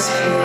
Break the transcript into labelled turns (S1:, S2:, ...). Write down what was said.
S1: rescue.